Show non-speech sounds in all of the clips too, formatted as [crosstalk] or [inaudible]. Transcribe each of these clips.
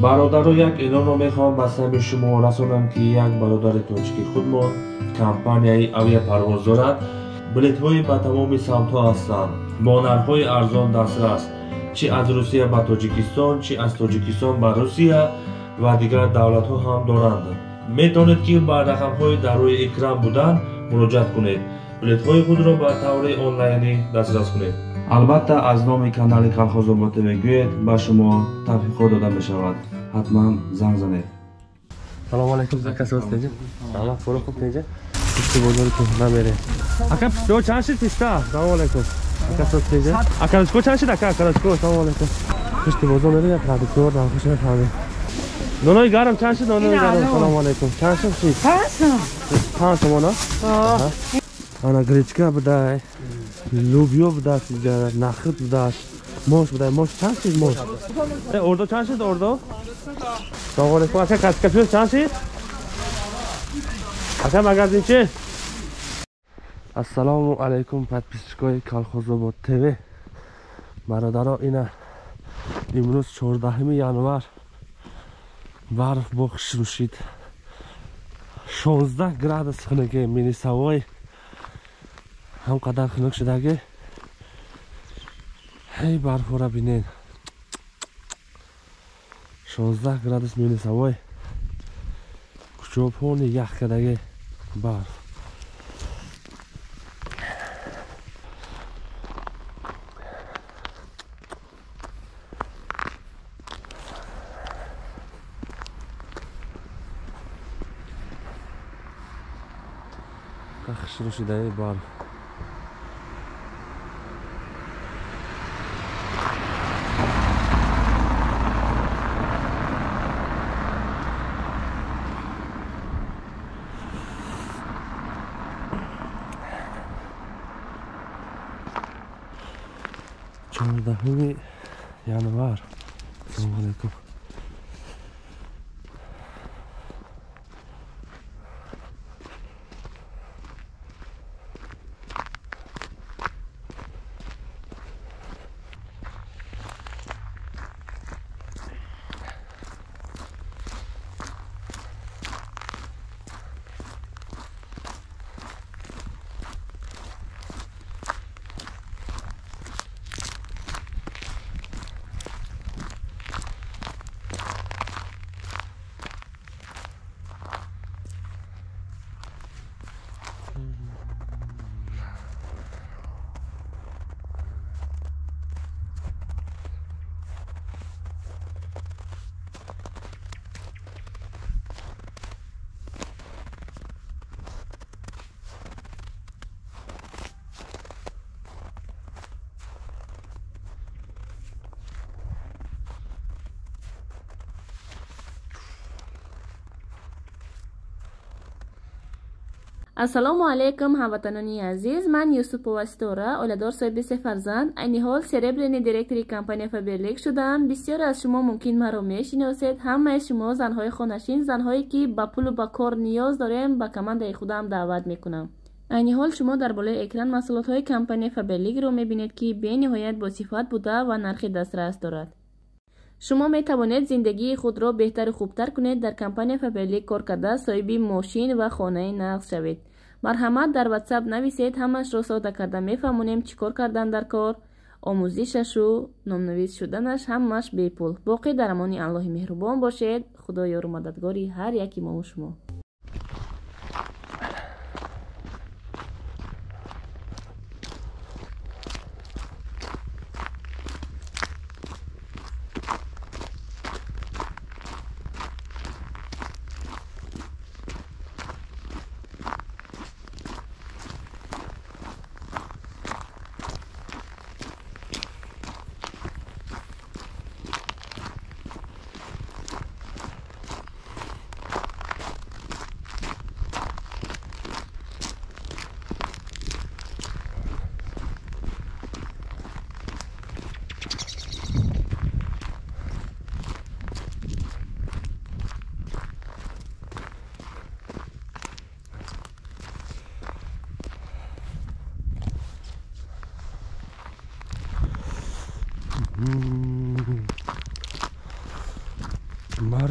бародару як эълонро мехоҳам ба сами шумо расонам ки як бародари тоҷики худмо компанияи авиапарвоз дорад билетҳои ба тамоми самтҳо ҳастанд бо нархҳои арзон дастрас чӣ аз русия ба тоҷикистон чӣ аз тоҷикистон ба русия ва дигар давлатҳо ҳам доранд метавонед ки ба рақамҳои дар рӯи экран буданд муроҷиат кунед билетҳои худро ба таври онлайнӣ дастрас кунед албатта аз номи канали колхозоботв гӯед ба шумо тафи худ дода мешавад ҳатман занг занед салому алайкум закасоа фуро хуб тенҷа писти бозори ту намере ака писти о чанд шид писта салому алайкум акасоа тенҷа а калачко чанд шид ака калачко салому алайкум писти бозор мере як радикор нахуш мефаҳме донои гарм чанд шид донои гарм салому алайкум чанд шид писи пан сомон а ана гречка будаи лубё будааст нахт будааст мош будаи мош чанд шид мош э, ордо чанд шид ордо салому алейкум ака качкачи чанд шид ака магазин чи ассалому алейкум подписчикои колхозобод тв бародаро ина имрӯз чордаҳуми январ барф бохш рушид шонздаҳ градус хунагӣ минисавой ҳам қадар хунук шудагӣ ҳей барфора бинен шонздаҳ градус минуса вой кучопони ях кардагӣ барф Так, что же дает барф? ассалому алайкум ҳамватанони азиз ман юсупова ситора оладор соҳиби се фарзанд айни ҳол серебрини директори компания фаберлик шудаам бисёре аз шумо мумкин маро мешиносед ҳамаи шумо занҳои хонашин занҳое ки ба пулу ба кор ниёз дорем ба командаи худаам даъват мекунам айни ҳол шумо дар болои экран маҳсулотҳои компания фаберликро мебинед ки бениҳоят босифат буда ва нархи дастрас дорад шумо метавонед зиндагии худро беҳтару хубтар кунед дар компания фабелӣ кор карда соҳиби мошин ва хонаи нағз шавед марҳамат дар ватсап нависед ҳамаашро сода карда мефаҳмонем чӣ кор кардан дар кор омӯзишашу номнавис шуданаш ҳамааш бепул боқӣ дар амони аллоҳи меҳрубон бошед худо ёру мададгори ҳар яки мому шумо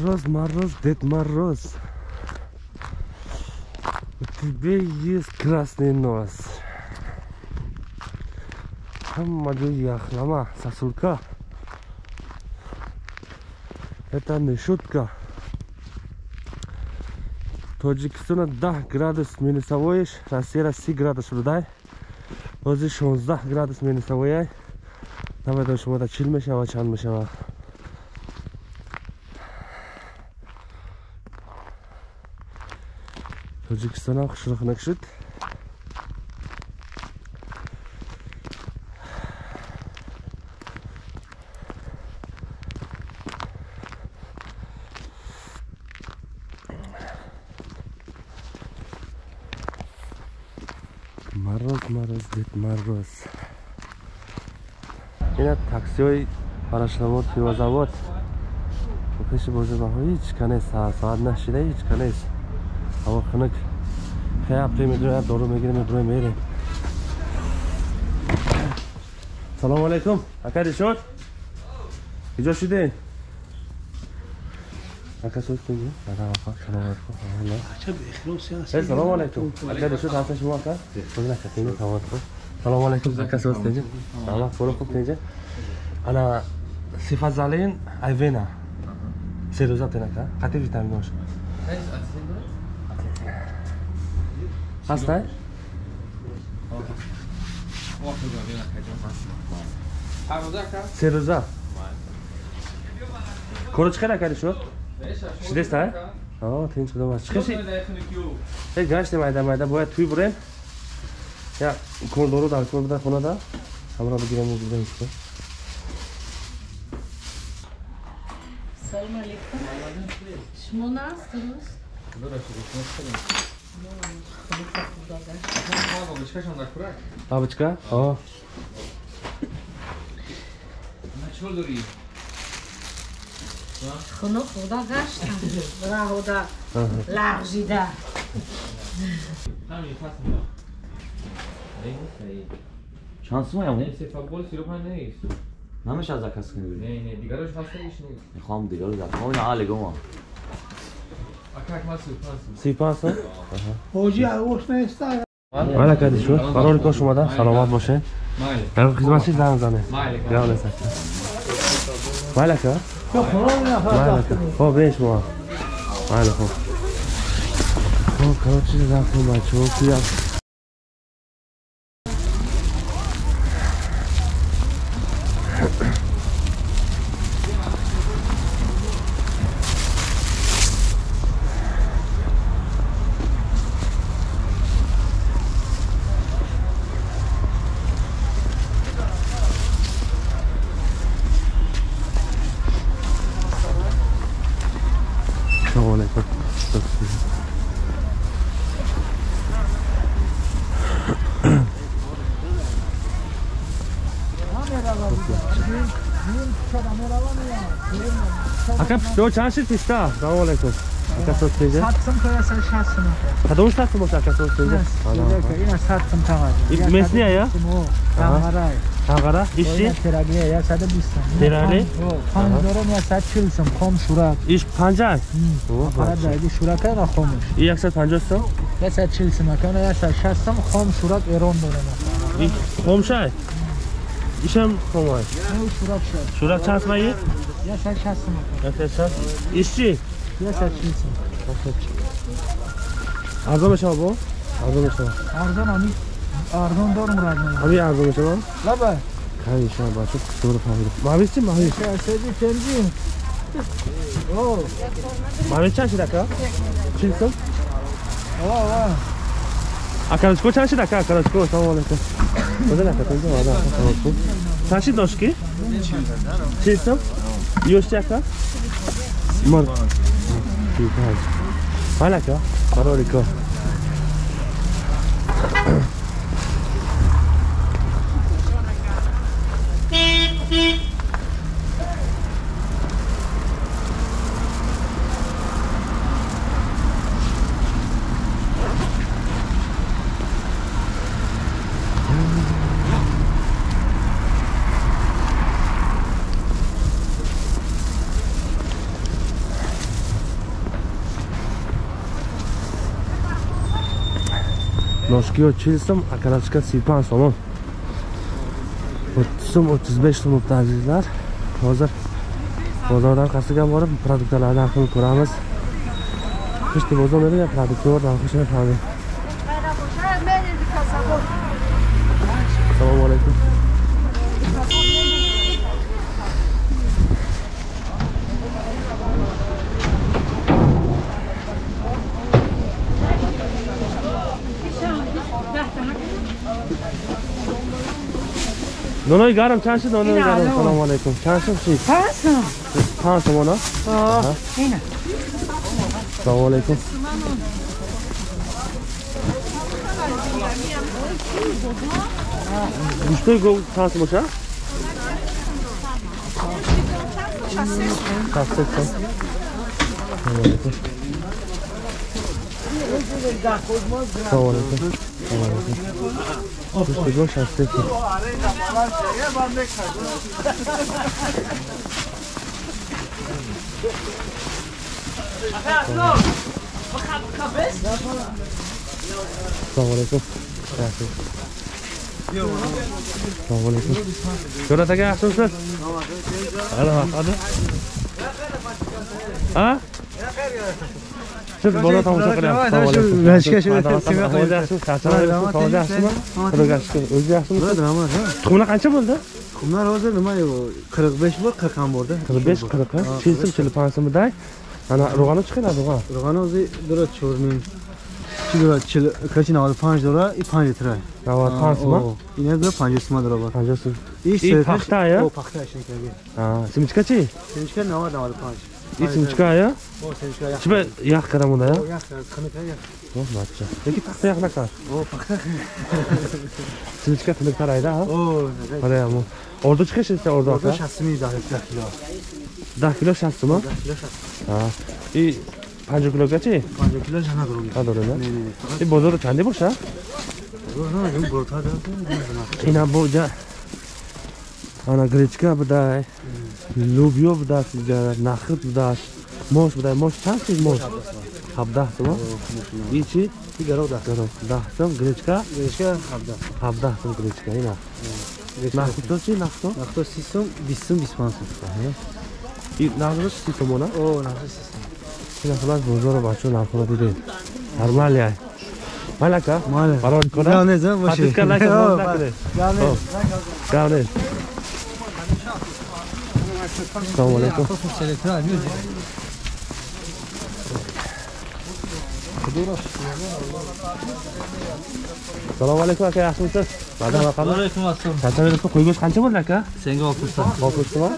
Мороз, мороз, Дед Мороз. У тебя есть красный нос. Хамаду яхлама, сосулька. Это не шутка. Tojikistonda 10 градус минусовой, Rossiyada 3 градус бурдай. O'zi 16 градус минусовой. Наведем шумо чил мешава, чан мешава. Tojikiston xushruh nakshid maroz maroz deb maroz ина таксиҳои парашнавод пивозавод пеши бозимаҳо ҳеҷ канес соат нашида ҳеҷ канес هوا خنک خیلی هفته میدونه دارو میگیره میبره میره سلام علیکم اکر شد کجا شده این اکر سوش کنید سلام علیکم سلام علیکم سلام علیکم سلام علیکم سلام علیکم سلام علیکم سلام علیکم سلام علیکم سلام علیکم زکر سوست تینجا سلام فرو خوب تینجا انا صفت زالین ایوینا سی روزا تینکا قطعی ویتامین باشه Hasta? Seruza. Короче, как это шо? Шидеста? А, тинч куда вас? Чикаши. Э, гаш демайда, майда, боя туй бурем. Ya koridoru da alkol da buna da hamura bir giremiz buradan işte. Selamünaleyküm. Şmo nasılsınız? Dur aşkım, nasılsınız? Бабочка? О. На чего дури? Хуну худа гаштам. Бра худа ларжида. Хамин фасм да. Эй, сей. Шанс мы ему? Не, сей футбол сиропа не есть. Намеш аз акас кинули. Не, не, дигарош фасм еш не есть. Не хвам дигарош, хвам на алигома. سیپاس هم؟ آجی اوش نیسته مالا کردی شد؟ برای کاش سلامت باشه مالی درخو خیزمان چیز زن زنه؟ مالی کرد گرانه سکتا مالا کرد؟ مالا کرد خب بیش مالا خب خب کرد چیز زن خون بچه ها Akap, yo chanshit ista. Assalomu alaykum. Aka so'tdingiz? 7 so'm to'lasa 60 so'm. Потому что там aka so'tdingiz? Aka, ina 7 so'm tog'adi. Mesniya ya? Tang'ara. Tang'ara ishi? Terakli ya 120 so'm. Terakli? Panjara ya 140 so'm, xom shurak. Ish 50. Qaradagi shuraka va xomush. 150 so'm? Ya 140 so'm aka, 160 so'm xom shurak Eron bo'ladi. Xomshay. Isham xomay. Shurak. Shurak ya sen şahsın. Ya sen şahsın. İşçi. Ya sen şahsın. Arıza mı çabuk? Arıza mı çabuk? Arıza mı? Ardon doğru mu radyon? Abi arıza mı çabuk? La be. Kay inşallah çok doğru fahir. Mavisi mi? Hayır. Şahsedi kendi. Oo. Mavisi çarşı dakika. Çilsin. Oo oo. Akarasko çarşı dakika. Akarasko. Tamam aleyküm. Özel dakika. Tamam aleyküm. Çarşı doşki. Çilsin. Çilsin. Još čeka? Mor. Hvala ¿qué? Hvala ka. kiyochism okrachka siypan somon o'ttiz so'm o'ttiz besh so'm bo'libdi azizlar hozir bozordan qarshisiga borib produktlarni narxini ko'ramiz Işte, bozorda ya produktlar narxi prodüktör? नोनोई गरम चान्स नोनोई गरम सलाम वालेकुम चान्स छि चान्स चान्स मोनो अ हैन सलाम वालेकुम Güçlü gol şansı mı şa? Kastet sen. Sağ olasın. گوش هسته سلام علیکم سلام علیکم چرا تگه احسوس هست؟ آره آره ها؟ چون بالا تماشا قلیم tuxumlar qancha bo'ldi tuxumlar hozir nima qirq besh bor qirq ham borda qirq besh qirq chesim chilpansimida ana urg'ani chiqaradi urg'an urg'ani o'zi дура черный дура короче на панч дура и панч трай давай панч сма и не дура панч сма дура бар панч сма и пахта я о пахта еще не каги а семечка чи семечка 90 95 ای سنجکا یا؟ چی به یخ کردم اونا یا؟ یخ کردم کمی تر یخ. اوه ماتچا. یکی پخت یخ نکار. اوه پخت. سنجکا تو نکار ایدا ها؟ اوه نکار. آره امو. اردو چه شد سه اردو؟ اردو شصت می ده کیلو. ده کیلو شصت ما؟ ده کیلو شصت. آه. ای پنج کیلو گه چی؟ پنج کیلو جنا گرومی. آدرو نه؟ نه نه. ای بازار چندی باشه؟ بازار نه یه بورتا داره. اینا بو جا ана гречка будай лубё будаст нахд будаст мош будай мош чанд чиз мош ҳабдаҳ сумон и чи даҳ сум гречка ҳабдаҳ сум гречка ина нахдо чи нахдо нахдо си сум бист сум бист панҷ сум нахдо си сумона нахдо си бозору бачо нахдо дидед нормалия малака барон кона гавнез гавнез гавнез Selamun Aleyküm. Selamun Aleyküm aka yaxshimisiz? Madam raqami? Aleyküm assalom. Tantanada qo'yingiz qancha bo'ldi aka? Senga 600 so'm. 600 so'm.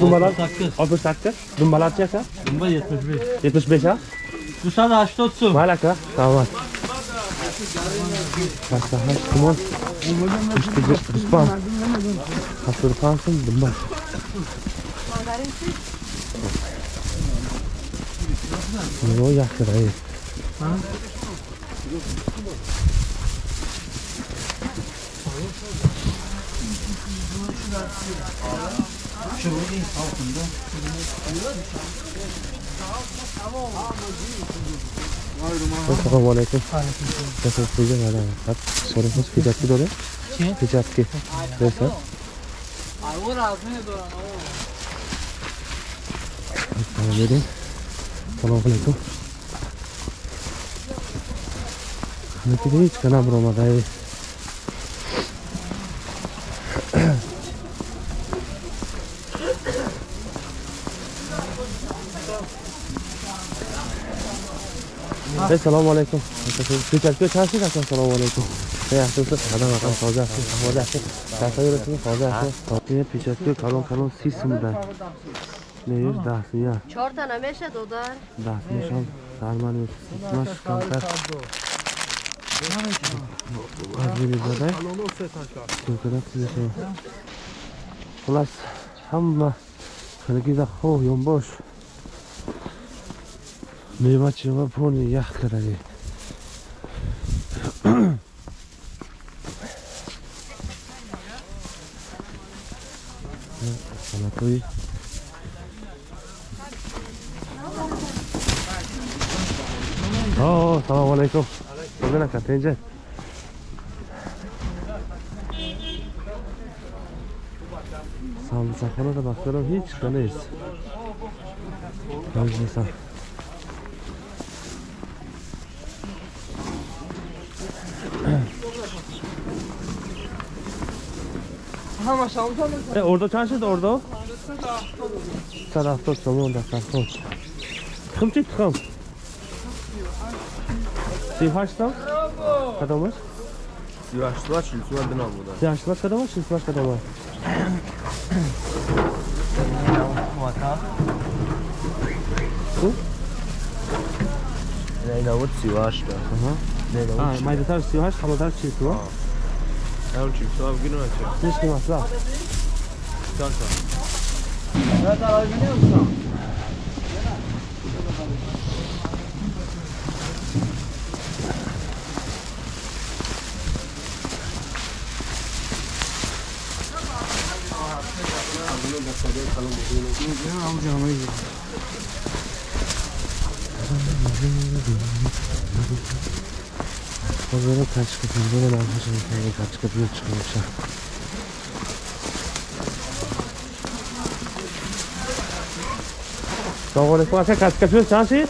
Dumbalar 68. Dumbalarchi aka? Dumba 75. 75 ha? Bu sana 80 so'm. Mayli aka, tamam. Maslahat, tumon. Rustam. Abdurxanson, Dumba. Yo yakır hayır. Ha? Şurada altında. Assalamu alaikum. Nasıl pijat hala? Kat sorumuz pijat ki dole. Pijat ki. Desa. Ayvur ağzına dolan. Bana Ne Assalamualaikum. Nanti ini kena beromadai. Hey, selam assalamualaikum. Ko'char ko'chasi Selam assalomualaikum. Hey, asosan qadam qadam tozasi, tozasi. Tasavvur eting tozasi. Pechakka kalon kalon sisim bilan. Леер дахия. Чорта намеша, додар. Дахия. Дарман мешаш, камтар. Азмири дадай. Сукрат сизеша. Хулас, хамма халгиза хо ён бош. Мева чева пони ях карали. Салатуи. Салатуи. Oo, selamun aleyküm. Bugün hakikat tence. Sağlı sakana da bakıyorum hiç çıkamayız. Yalnız insan. E, orada çarşı da orada o. Sarı hafta sonu onda. Kim çıktı kim? See how stuff? Kada moć? You are slash, you are the number. Ти аж слаш kada moć, slash kada moć. Leyla what you are da. Aha. Leyla. Ha, mayda tar you are, ama tar çift var. Ha, çift var, günü açık. Ne şey var? Tamam. Nerede alabiliyor musun? dakikada kalın bozulmaz. Ne alacağım ayı. Pazara kaç kapı, hemen arkadaşım kendi kaç kapıya çıkmışlar. Selamun aleyküm. Asya kaç kapıyor sensin?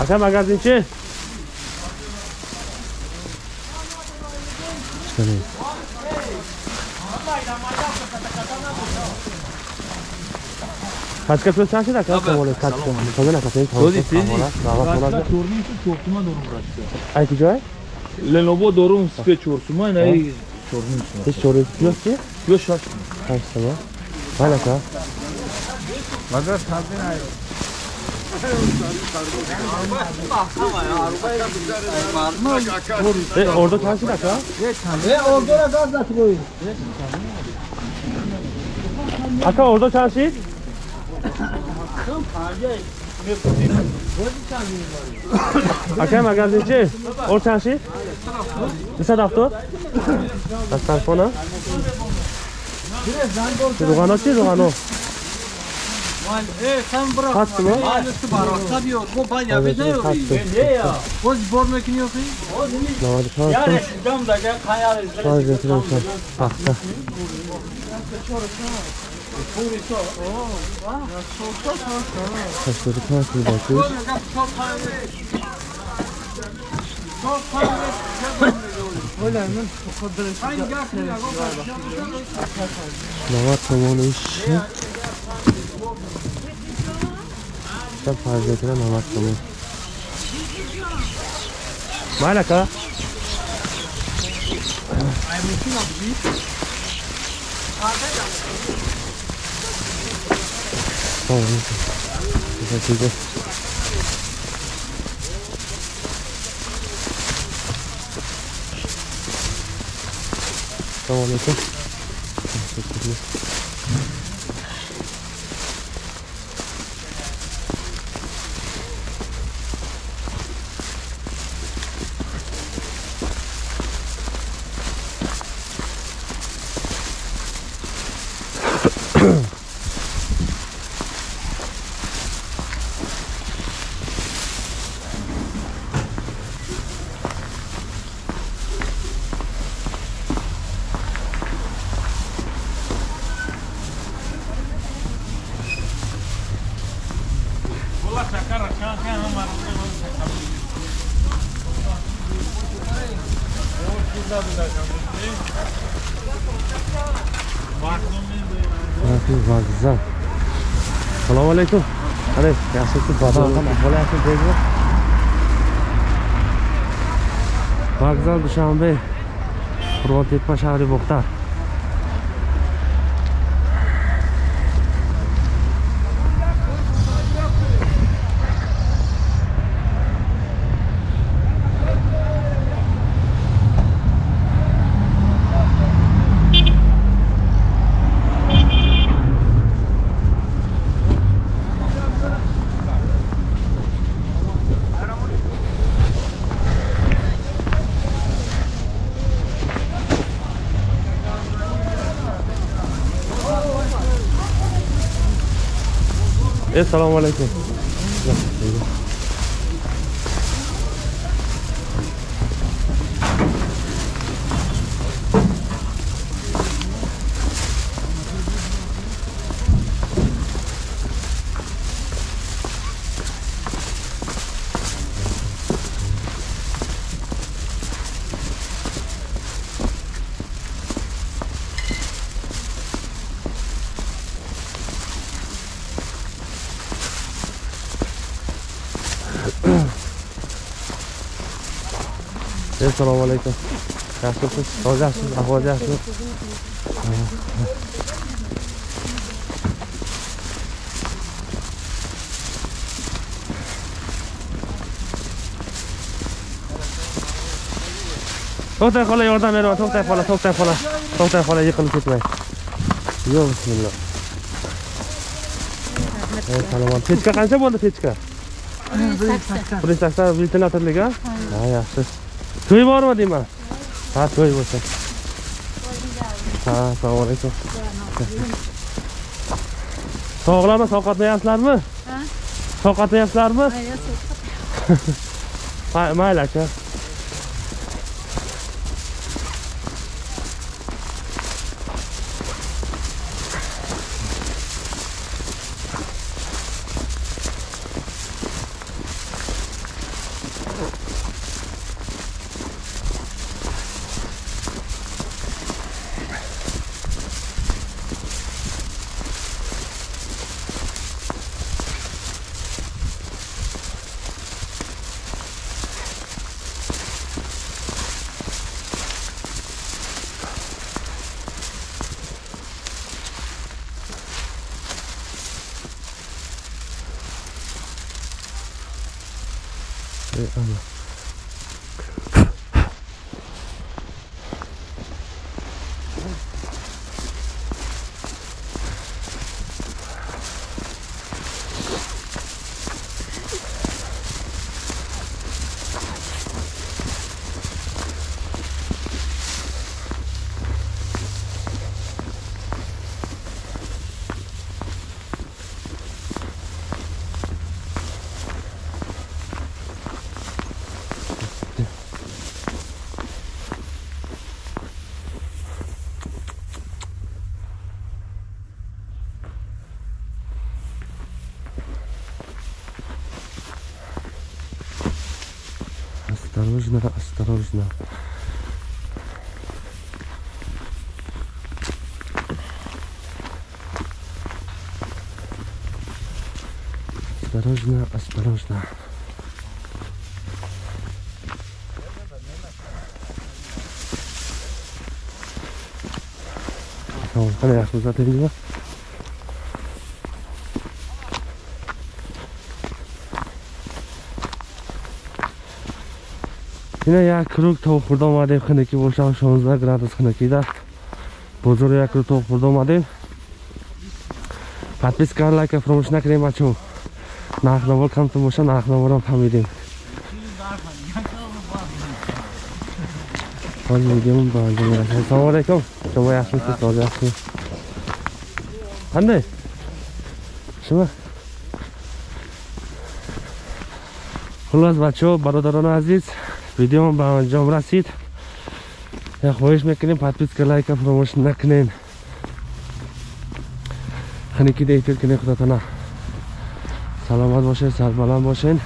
Asya magazinci. Çıkarayım. Casca più stanza da casa vuole cazzo, non so bene cosa pensa. Così quindi la torni su tortuma doğru burası. Ay ticaret? Lenovo doğru mu spec çorsuma ne ay çormuş. Hiç çormuş yok ki. Yok şaş. Kaç sabah. Hala ka. Madras tabii ay. ए और तो कहां से रखा ए और तो रखा था कोई आका और तो कहां से हम आ गए акай магазинчи ор чанши дусад ҳафтод дастарфона руғано чи руғано Mal, e, sen bırak. Kattı mı? Ailesi barakta diyor. Bu banyo bir ne yok? Ne ya? O bormak yok. O ne? Navadı kalsın. Ya resimden de gel kayar izle. Sağ getirin sen. Bak da. Kaçları kalsın bakıyor. Lavat tavanı işi. Kitap Hazretine namaz kılıyor. Ne alaka? Tamam. Güzel güzel. Tamam. Tamam. зам. Салом алейкум. Але, яхшы тут бада, ахвал яхшы дейбо. Вокзал Душанбе. Хурбан Тепа шаҳри Бухтар. assalomu alaykum assalomu alaykum yaxshimisiz roziyamisiz ahvol yaxshimi to'xtay xola yordam beraman to'xtay xola to'xtay xola to'xtay xola yiqilib ketmang yo'q bismillah salomon pechka qancha bo'ldi pechka 180. 180 sakson ventilyatorlik a ha yaxshi to'y bormi deyman ha to'y bo'lsa ha assalomu alaykum sog'larmi sovqatlayapsizlarmi sovqatlayapsizlarmi [laughs] mayli aka eh, осторожно, осторожно. Осторожно, осторожно. Вон, камера, куда ты видела? Ина як круг тоғ хурда омадем хинаки боша 16 градус хинаки да. Бозор як круг тоғ хурда омадем. Подписка ва лайк афромош накрем ачо. Нах навор кам то боша нах навор ам фамидем. Хон мидем ба дунё. Ассалому алейкум. Шумо яхшисиз, тоз яхшисиз. Ханде? Шумо? Хулас бачо, бародарон азиз. ویدیو به جام رسید یا خواهش میکنیم پتپیز که لایک فراموش نکنین خنیکی کنی خدا خودتانه سلامت باشین سربلند باشین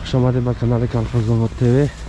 خوش آمدید به کانال کلفزامات تیوی